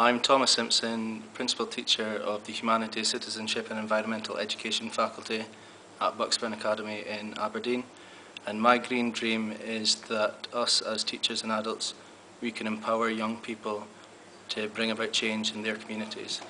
I'm Thomas Simpson, Principal Teacher of the Humanities, Citizenship and Environmental Education Faculty at Bucksburn Academy in Aberdeen. And my green dream is that us as teachers and adults, we can empower young people to bring about change in their communities.